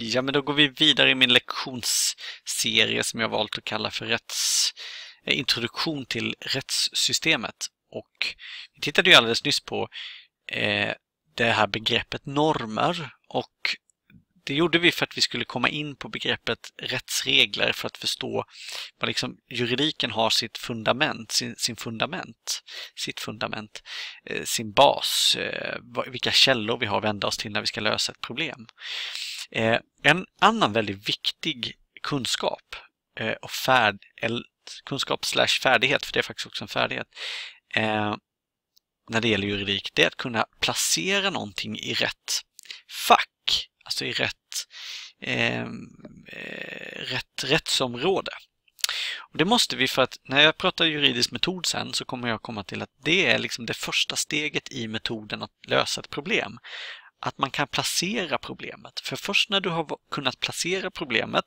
Ja, men då går vi vidare i min lektionsserie som jag valt att kalla för rätts, eh, introduktion till rättssystemet. Och vi tittade ju alldeles nyss på eh, det här begreppet normer och det gjorde vi för att vi skulle komma in på begreppet rättsregler för att förstå vad liksom juridiken har sitt fundament, sin, sin fundament, sitt fundament, eh, sin bas, eh, vilka källor vi har att vända oss till när vi ska lösa ett problem. Eh, en annan väldigt viktig kunskap eh, och färd, kunskap slash färdighet, för det är faktiskt också en färdighet, eh, när det gäller juridik, det är att kunna placera någonting i rätt fack, alltså i rätt, ehm, eh, rätt rättsområde. Och det måste vi för att när jag pratar juridisk metod sen så kommer jag komma till att det är liksom det första steget i metoden att lösa ett problem. Att man kan placera problemet. För först när du har kunnat placera problemet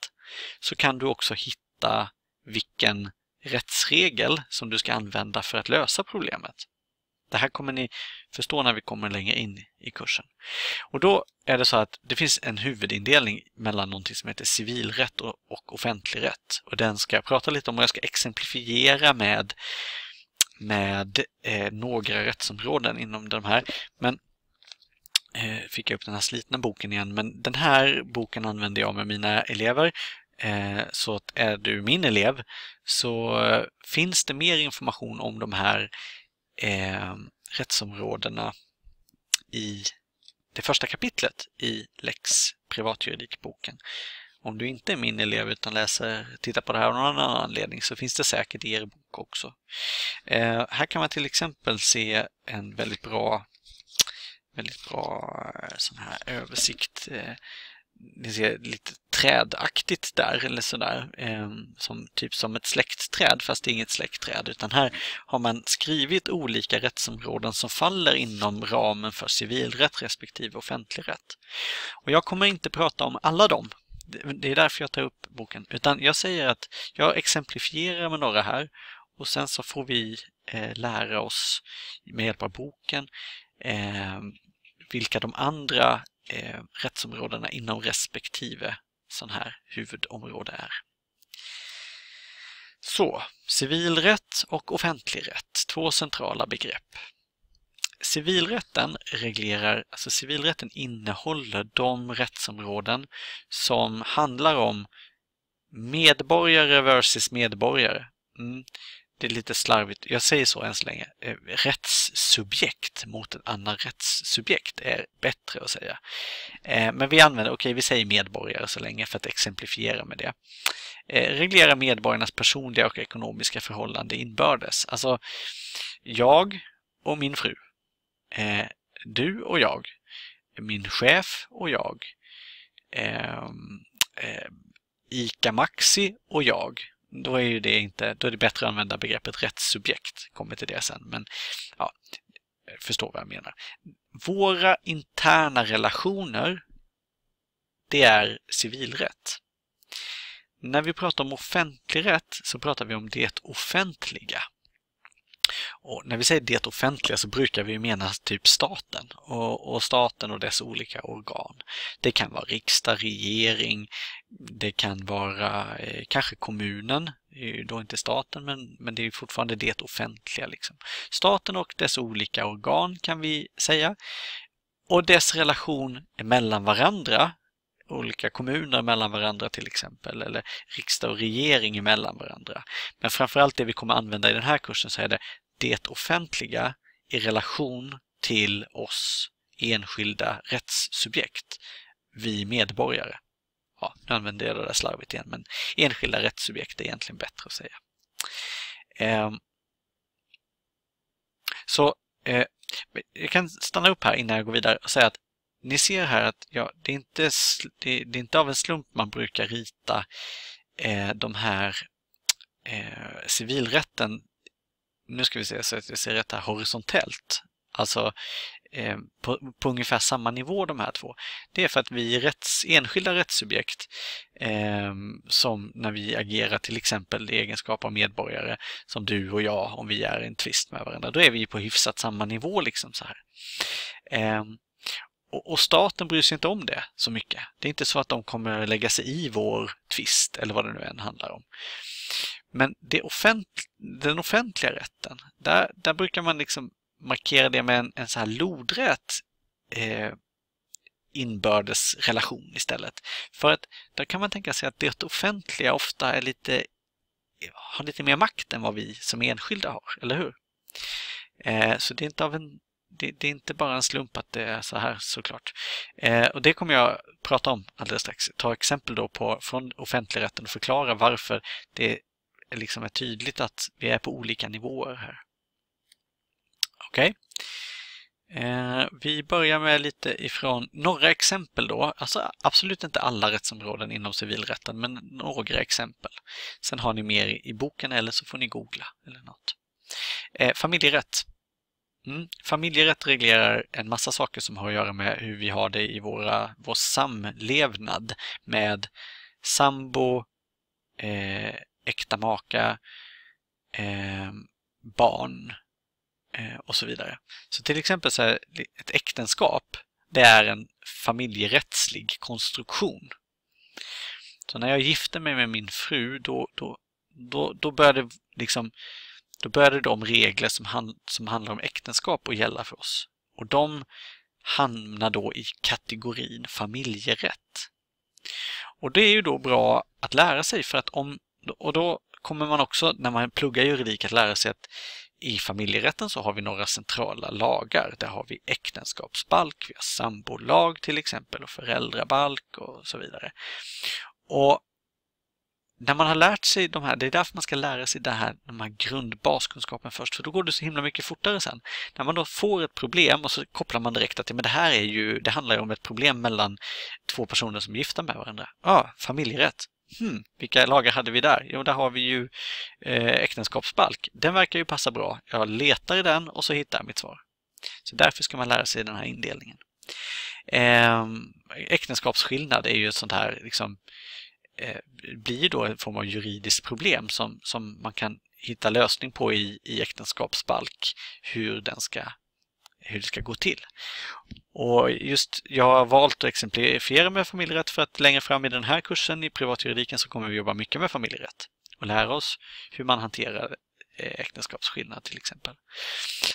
så kan du också hitta vilken rättsregel som du ska använda för att lösa problemet. Det här kommer ni förstå när vi kommer längre in i kursen. Och då är det så att det finns en huvudindelning mellan någonting som heter civilrätt och offentlig rätt. Och den ska jag prata lite om och jag ska exemplifiera med, med eh, några rättsområden inom de här. Men eh, fick jag upp den här slitna boken igen, men den här boken använder jag med mina elever eh, så att är du min elev så eh, finns det mer information om de här eh, rättsområdena i det första kapitlet i Lex privatjuridikboken. Om du inte är min elev utan läser, tittar på det här av någon annan anledning så finns det säkert i er bok också. Eh, här kan man till exempel se en väldigt bra, väldigt bra eh, sån här översikt eh, ni ser lite trädaktigt där eller sådär. Eh, som, typ som ett släktträd fast det är inget släktträd utan här har man skrivit olika rättsområden som faller inom ramen för civilrätt respektive offentlig rätt. Och jag kommer inte prata om alla dem. Det är därför jag tar upp boken. Utan jag säger att jag exemplifierar med några här och sen så får vi eh, lära oss med hjälp av boken eh, vilka de andra eh, rättsområdena inom respektive sån här huvudområde är. Så, civilrätt och offentlig rätt, två centrala begrepp. Civilrätten reglerar, alltså civilrätten innehåller de rättsområden som handlar om medborgare versus medborgare. Mm det är lite slarvigt, jag säger så än så länge, eh, rättssubjekt mot en annan rättssubjekt är bättre att säga. Eh, men vi använder, okej okay, vi säger medborgare så länge för att exemplifiera med det. Eh, reglera medborgarnas personliga och ekonomiska förhållande inbördes. Alltså, jag och min fru. Du och jag. Min chef och jag. Ehm, ICA Maxi och jag då är, ju det inte, då är det bättre att använda begreppet rättssubjekt. Kommer till det sen. Men ja, förstår vad jag menar. Våra interna relationer, det är civilrätt. När vi pratar om offentlig rätt så pratar vi om det offentliga. Och när vi säger det offentliga så brukar vi mena typ staten och, och, staten och dess olika organ. Det kan vara riksdag, regering, det kan vara eh, kanske kommunen, då inte staten men, men det är fortfarande det offentliga. Liksom. Staten och dess olika organ kan vi säga. Och dess relation mellan varandra olika kommuner mellan varandra till exempel eller riksdag och regering mellan varandra. Men framförallt det vi kommer använda i den här kursen så är det det offentliga i relation till oss enskilda rättssubjekt, vi medborgare. Ja, nu använder jag det där slarvigt igen, men enskilda rättssubjekt är egentligen bättre att säga. Eh, så eh, jag kan stanna upp här innan jag går vidare och säga att ni ser här att ja, det, är inte, det, det är inte av en slump man brukar rita eh, de här eh, civilrätten nu ska vi se så att jag ser rätt här, horisontellt. Alltså eh, på, på, ungefär samma nivå de här två. Det är för att vi är rätts, enskilda rättssubjekt eh, som när vi agerar till exempel i egenskap av medborgare som du och jag om vi är i en tvist med varandra. Då är vi på hyfsat samma nivå liksom så här. Eh, och, och, staten bryr sig inte om det så mycket. Det är inte så att de kommer lägga sig i vår tvist eller vad det nu än handlar om. Men det offent den offentliga rätten, där, där brukar man liksom markera det med en, en så här lodrät eh, inbördes relation istället. För att där kan man tänka sig att det offentliga ofta är lite, har lite mer makt än vad vi som enskilda har, eller hur? Eh, så det är, inte av en, det, det, är inte bara en slump att det är så här såklart. Eh, och det kommer jag prata om alldeles strax. Ta exempel då på, från offentligrätten och förklara varför det liksom är tydligt att vi är på olika nivåer här. Okej. Okay. Eh, vi börjar med lite ifrån några exempel då, alltså absolut inte alla rättsområden inom civilrätten, men några exempel. Sen har ni mer i boken eller så får ni googla eller något. Eh, familjerätt. Mm. Familjerätt reglerar en massa saker som har att göra med hur vi har det i våra, vår samlevnad med sambo, eh, äkta maka, eh, barn, Eh, och så vidare. Så till exempel så här, ett äktenskap, det är en familjerättslig konstruktion. Så när jag gifte mig med min fru, då, då, då, då började liksom då började de regler som, hand, som handlar om äktenskap att gälla för oss. Och de hamnar då i kategorin familjerätt. Och det är ju då bra att lära sig för att om, och då kommer man också när man pluggar juridik att lära sig att i familjerätten så har vi några centrala lagar. Där har vi äktenskapsbalk, vi har sambolag till exempel och föräldrabalk och så vidare. Och när man har lärt sig de här, det är därför man ska lära sig det här, de här grundbaskunskapen först, för då går det så himla mycket fortare sen. När man då får ett problem och så kopplar man direkt att men det här är ju, det handlar ju om ett problem mellan två personer som är gifta med varandra. Ja, familjerätt hmm, vilka lagar hade vi där? Jo, där har vi ju eh, äktenskapsbalk. Den verkar ju passa bra. Jag letar i den och så hittar jag mitt svar. Så därför ska man lära sig den här indelningen. Eh, äktenskapsskillnad är ju ett sånt här, liksom, eh, blir då en form av juridiskt problem som, som man kan hitta lösning på i, i äktenskapsbalk, hur den ska hur det ska gå till. Och just jag har valt att exemplifiera med familjerätt för att längre fram i den här kursen i privatjuridiken så kommer vi jobba mycket med familjerätt och lära oss hur man hanterar eh, äktenskapsskillnad till exempel.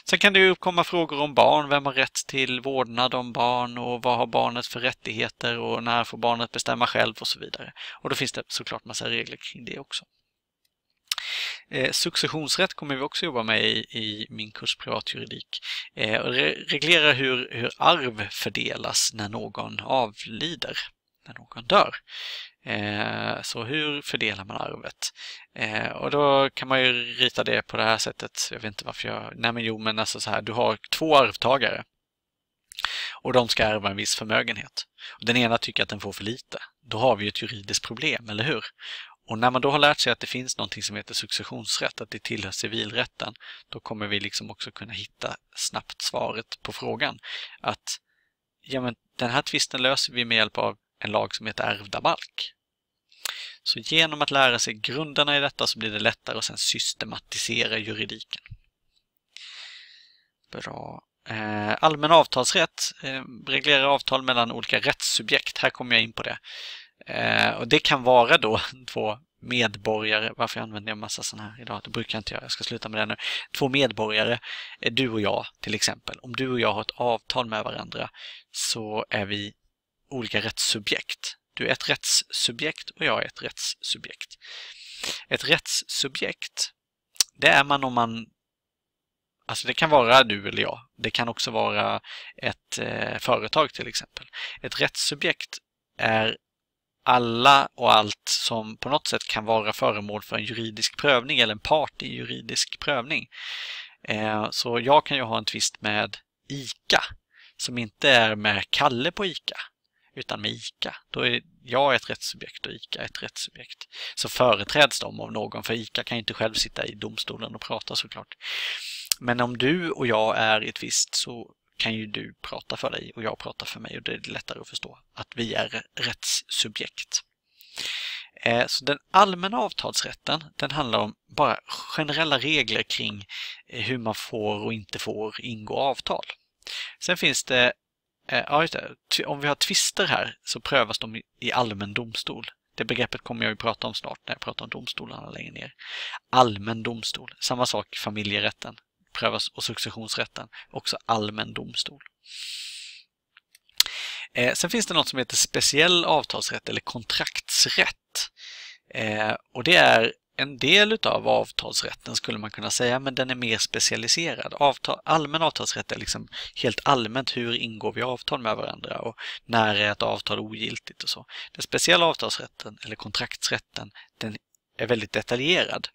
Sen kan det uppkomma frågor om barn. Vem har rätt till vårdnad om barn och vad har barnet för rättigheter och när får barnet bestämma själv och så vidare. Och då finns det såklart massa regler kring det också. Eh, successionsrätt kommer vi också jobba med i, i min kurs privatjuridik. Eh, och det reglerar hur, hur arv fördelas när någon avlider, när någon dör. Eh, så hur fördelar man arvet? Eh, och då kan man ju rita det på det här sättet. Jag vet inte varför jag... Nej men jo, men alltså så här. Du har två arvtagare. Och de ska ärva en viss förmögenhet. Den ena tycker att den får för lite. Då har vi ett juridiskt problem, eller hur? Och när man då har lärt sig att det finns någonting som heter successionsrätt, att det tillhör civilrätten, då kommer vi liksom också kunna hitta snabbt svaret på frågan. Att ja, men den här tvisten löser vi med hjälp av en lag som heter ärvdabalk. Så genom att lära sig grunderna i detta så blir det lättare att sen systematisera juridiken. Bra. Eh, allmän avtalsrätt eh, reglerar avtal mellan olika rättssubjekt. Här kommer jag in på det. Eh, och det kan vara då två medborgare, varför använder jag massa sådana här idag? Det brukar jag inte göra, jag ska sluta med det nu. Två medborgare, eh, du och jag till exempel. Om du och jag har ett avtal med varandra så är vi olika rättssubjekt. Du är ett rättssubjekt och jag är ett rättssubjekt. Ett rättssubjekt, det är man om man Alltså det kan vara du eller jag. Det kan också vara ett eh, företag till exempel. Ett rättssubjekt är alla och allt som på något sätt kan vara föremål för en juridisk prövning eller en part i juridisk prövning. Eh, så jag kan ju ha en tvist med ICA som inte är med Kalle på ICA utan med ICA. Då är jag ett rättssubjekt och ICA ett rättssubjekt. Så företräds de av någon, för ICA kan inte själv sitta i domstolen och prata såklart. Men om du och jag är i tvist så kan ju du prata för dig och jag pratar för mig och det är lättare att förstå att vi är rättssubjekt. Eh, så den allmänna avtalsrätten den handlar om bara generella regler kring eh, hur man får och inte får ingå avtal. Sen finns det eh, ja, just det. Om vi har tvister här så prövas de i allmän domstol. Det begreppet kommer jag ju prata om snart när jag pratar om domstolarna längre ner. Allmän domstol. Samma sak i familjerätten prövas och successionsrätten. Också allmän domstol. Eh, sen finns det något som heter speciell avtalsrätt eller kontraktsrätt. Eh, och det är en del av avtalsrätten skulle man kunna säga, men den är mer specialiserad. Avtal, allmän avtalsrätt är liksom helt allmänt hur ingår vi avtal med varandra och när är ett avtal ogiltigt och så. Den speciella avtalsrätten eller kontraktsrätten, den är väldigt detaljerad.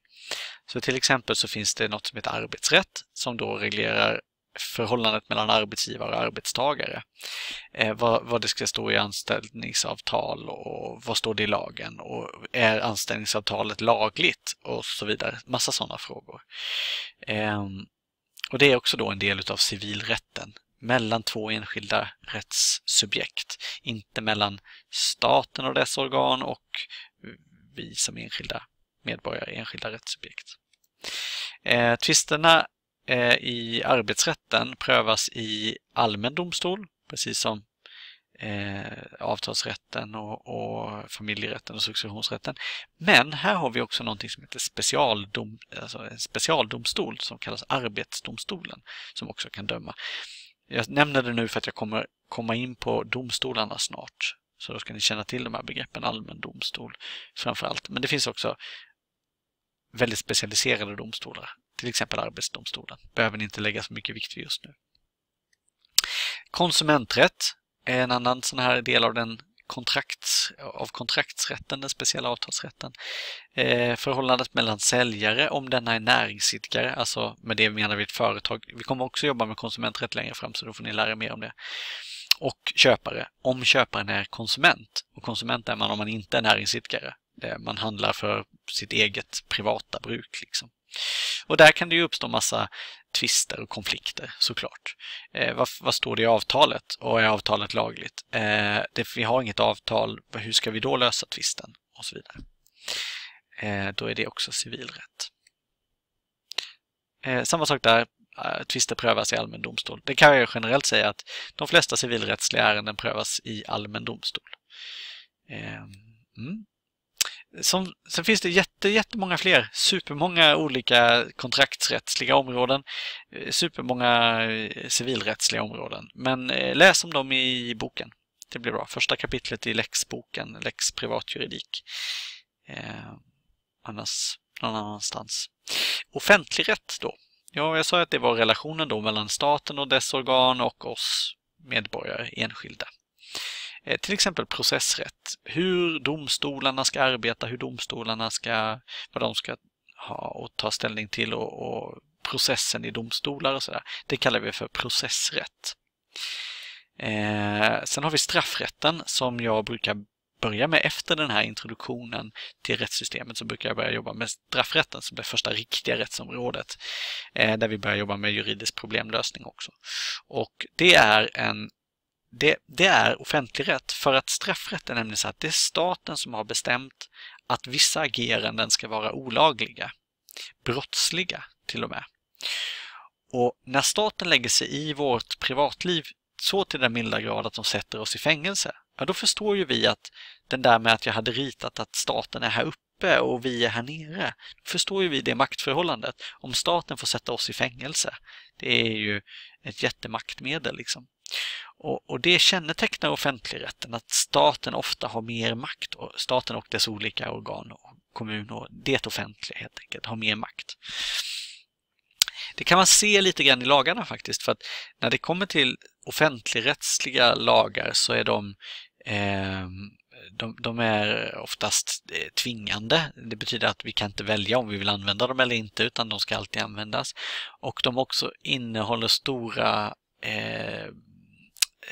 Så till exempel så finns det något som heter arbetsrätt som då reglerar förhållandet mellan arbetsgivare och arbetstagare. Eh, vad, vad det ska stå i anställningsavtal och vad står det i lagen och är anställningsavtalet lagligt och så vidare. Massa sådana frågor. Eh, och Det är också då en del av civilrätten mellan två enskilda rättssubjekt. Inte mellan staten och dess organ och vi som enskilda medborgare, enskilda rättssubjekt. Eh, tvisterna eh, i arbetsrätten prövas i allmän domstol, precis som eh, avtalsrätten och, och, familjerätten och successionsrätten. Men här har vi också någonting som heter specialdom, alltså en specialdomstol som kallas Arbetsdomstolen som också kan döma. Jag nämner det nu för att jag kommer komma in på domstolarna snart. Så då ska ni känna till de här begreppen allmän domstol framför allt. Men det finns också väldigt specialiserade domstolar, till exempel Arbetsdomstolen. Behöver ni inte lägga så mycket vikt vid just nu. Konsumenträtt är en annan sån här del av den kontrakts, av kontraktsrätten, den speciella avtalsrätten. Eh, förhållandet mellan säljare, om denna är näringsidkare, alltså med det menar vi ett företag. Vi kommer också jobba med konsumenträtt längre fram så då får ni lära er mer om det. Och köpare, om köparen är konsument. Och konsument är man om man inte är näringsidkare. Eh, man handlar för sitt eget privata bruk. Liksom. Och där kan det ju uppstå massa tvister och konflikter såklart. Eh, vad, vad, står det i avtalet och är avtalet lagligt? Eh, det, vi har inget avtal, hur ska vi då lösa tvisten? Och så vidare. Eh, då är det också civilrätt. Eh, samma sak där, eh, tvister prövas i allmän domstol. Det kan jag generellt säga att de flesta civilrättsliga ärenden prövas i allmän domstol. Eh, mm. Som, sen finns det jätte, jättemånga fler, supermånga olika kontraktsrättsliga områden, eh, supermånga eh, civilrättsliga områden. Men eh, läs om dem i boken. Det blir bra. Första kapitlet i läxboken, Lex privatjuridik. Eh, annars någon annanstans. Offentlig rätt då. Ja, jag sa att det var relationen då mellan staten och dess organ och oss medborgare, enskilda. Eh, till exempel processrätt. Hur domstolarna ska arbeta, hur domstolarna ska, vad de ska ha och ta ställning till och, och processen i domstolar och sådär. Det kallar vi för processrätt. Eh, sen har vi straffrätten som jag brukar börja med efter den här introduktionen till rättssystemet så brukar jag börja jobba med straffrätten som det första riktiga rättsområdet. Eh, där vi börjar jobba med juridisk problemlösning också. Och det är en det, det är offentlig rätt för att straffrätt är nämligen så att det är staten som har bestämt att vissa ageranden ska vara olagliga, brottsliga till och med. Och när staten lägger sig i vårt privatliv så till den milda grad att de sätter oss i fängelse, ja då förstår ju vi att den där med att jag hade ritat att staten är här uppe och vi är här nere, då förstår ju vi det maktförhållandet. Om staten får sätta oss i fängelse, det är ju ett jättemaktmedel liksom. Och, och det kännetecknar offentligrätten att staten ofta har mer makt, och staten och dess olika organ och kommun och det offentliga helt enkelt har mer makt. Det kan man se lite grann i lagarna faktiskt, för att när det kommer till offentligrättsliga lagar så är de eh, de, de, är oftast eh, tvingande. Det betyder att vi kan inte välja om vi vill använda dem eller inte, utan de ska alltid användas. Och de också innehåller stora eh,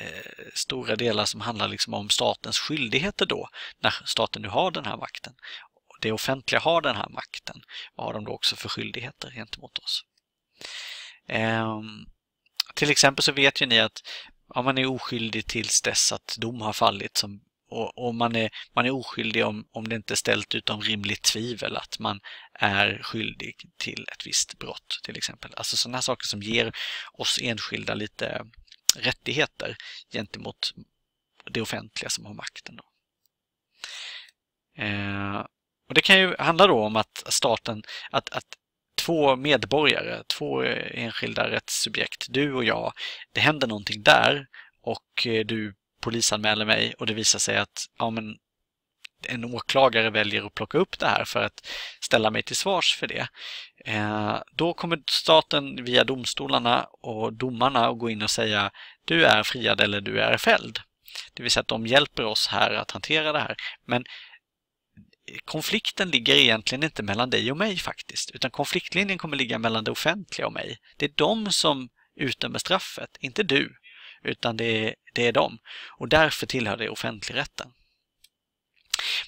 eh, stora delar som handlar liksom om statens skyldigheter då, när staten nu har den här makten. Det offentliga har den här makten. Vad har de då också för skyldigheter gentemot oss? Eh, till exempel så vet ju ni att ja, man är oskyldig tills dess att dom har fallit som och, och, man, är, man är oskyldig om, om det inte är ställt utom rimligt tvivel att man är skyldig till ett visst brott till exempel. Alltså sådana saker som ger oss enskilda lite rättigheter gentemot det offentliga som har makten. Då. Eh, och Det kan ju handla då om att staten, att, att två medborgare, två enskilda rättssubjekt, du och jag, det händer någonting där och eh, du polisanmäler mig och det visar sig att ja, men en åklagare väljer att plocka upp det här för att ställa mig till svars för det. Eh, då kommer staten via domstolarna och domarna att gå in och säga du är friad eller du är fälld. Det vill säga att de hjälper oss här att hantera det här. Men konflikten ligger egentligen inte mellan dig och mig faktiskt, utan konfliktlinjen kommer ligga mellan det offentliga och mig. Det är de som utdömer straffet, inte du, utan det är, det är de. Och därför tillhör det offentligrätten.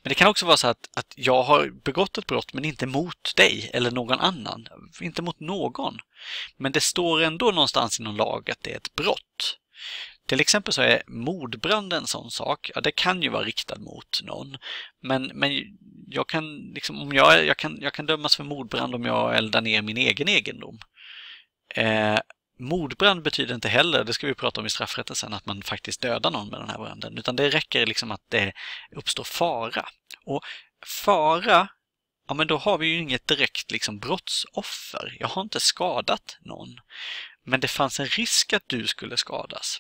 Men det kan också vara så att, att jag har begått ett brott men inte mot dig eller någon annan. Inte mot någon. Men det står ändå någonstans i någon lag att det är ett brott. Till exempel så är mordbrand en sån sak. Ja, det kan ju vara riktad mot någon. Men, men jag, kan, liksom, om jag, jag, kan, jag kan dömas för mordbrand om jag eldar ner min egen egendom. Eh, mordbrand betyder inte heller, det ska vi prata om i straffrätten sen, att man faktiskt dödar någon med den här branden. Utan det räcker liksom att det uppstår fara. Och fara, ja men då har vi ju inget direkt liksom brottsoffer. Jag har inte skadat någon. Men det fanns en risk att du skulle skadas.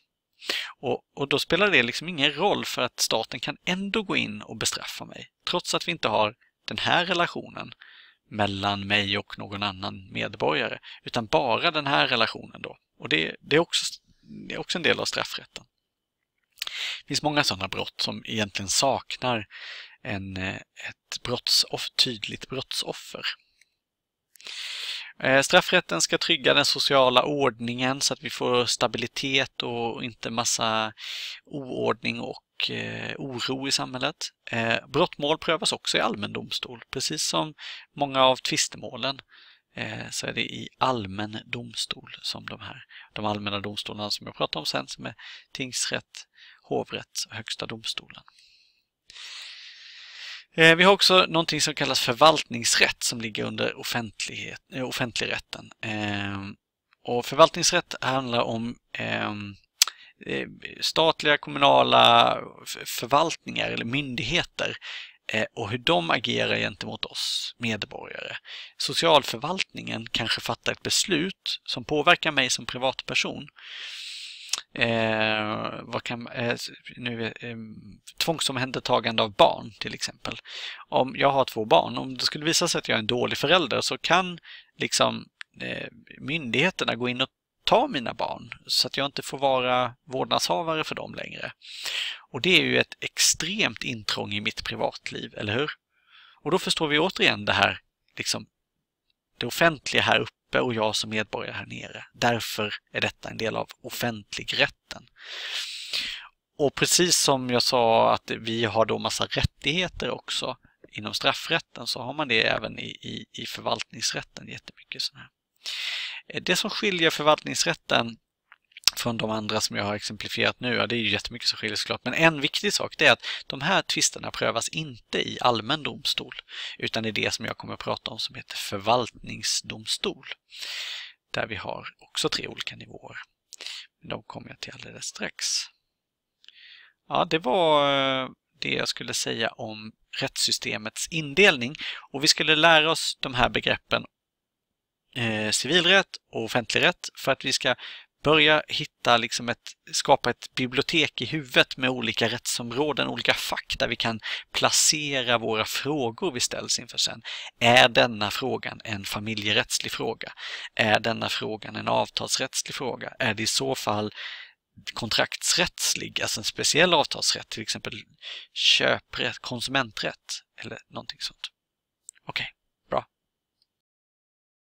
Och, och då spelar det liksom ingen roll för att staten kan ändå gå in och bestraffa mig. Trots att vi inte har den här relationen mellan mig och någon annan medborgare. Utan bara den här relationen då. Och det, det, är, också, det är också en del av straffrätten. Det finns många sådana brott som egentligen saknar en, eh, ett brottsoff, tydligt brottsoffer. Eh, straffrätten ska trygga den sociala ordningen så att vi får stabilitet och inte massa oordning och eh, oro i samhället. Eh, brottmål prövas också i allmän domstol, precis som många av tvistemålen eh, så är det i allmän domstol som de här, de allmänna domstolarna som jag pratar om sen, som är tingsrätt, hovrätt och högsta domstolen. Eh, vi har också någonting som kallas förvaltningsrätt som ligger under offentlighet, eh, offentligrätten. Ehm, och förvaltningsrätt handlar om ehm, eh, statliga, kommunala förvaltningar eller myndigheter och hur de agerar gentemot oss medborgare. Socialförvaltningen kanske fattar ett beslut som påverkar mig som privatperson Eh, vad kan, eh, nu, eh, tvångsomhändertagande av barn till exempel. Om jag har två barn, om det skulle visa sig att jag är en dålig förälder så kan liksom eh, myndigheterna gå in och ta mina barn så att jag inte får vara vårdnadshavare för dem längre. Och det är ju ett extremt intrång i mitt privatliv, eller hur? Och då förstår vi återigen det här, liksom det offentliga här uppe uppe och jag som medborgare här nere. Därför är detta en del av offentligrätten. Och precis som jag sa att vi har då massa rättigheter också inom straffrätten så har man det även i, i, i förvaltningsrätten jättemycket. Sådär. Det som skiljer förvaltningsrätten från de andra som jag har exemplifierat nu, ja, det är ju jättemycket som skiljer såklart, men en viktig sak det är att de här tvisterna prövas inte i allmän domstol, utan i det som jag kommer att prata om som heter förvaltningsdomstol, där vi har också tre olika nivåer. De kommer jag till alldeles strax. Ja, det var eh, det jag skulle säga om rättssystemets indelning och vi skulle lära oss de här begreppen eh, civilrätt och offentlig rätt för att vi ska börja hitta liksom ett, skapa ett bibliotek i huvudet med olika rättsområden, olika fack där vi kan placera våra frågor vi ställs inför sen. Är denna frågan en familjerättslig fråga? Är denna frågan en avtalsrättslig fråga? Är det i så fall kontraktsrättslig, alltså en speciell avtalsrätt, till exempel köprätt, konsumenträtt eller någonting sånt. Okej. Okay.